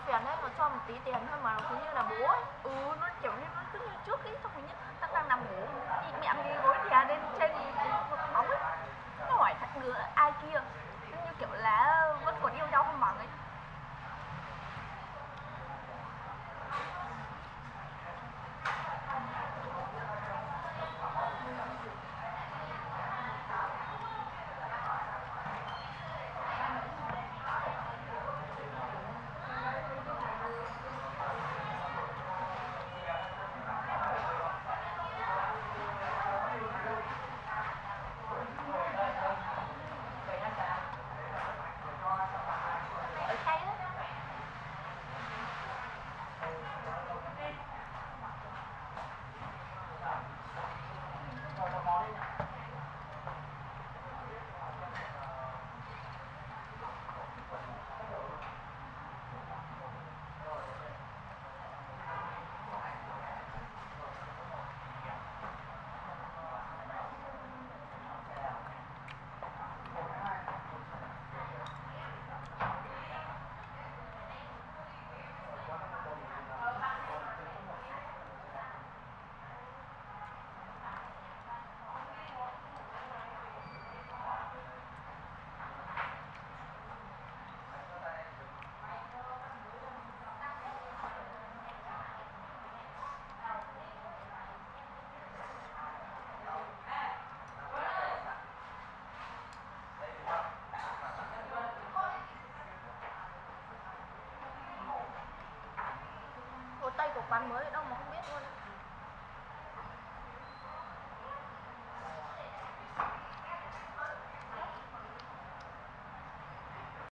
phiền đấy mà cho một tí tiền thôi mà, nó cứ như là bố ấy. Ừ nó kiểu như nó cứ quán mới đâu mà không biết. luôn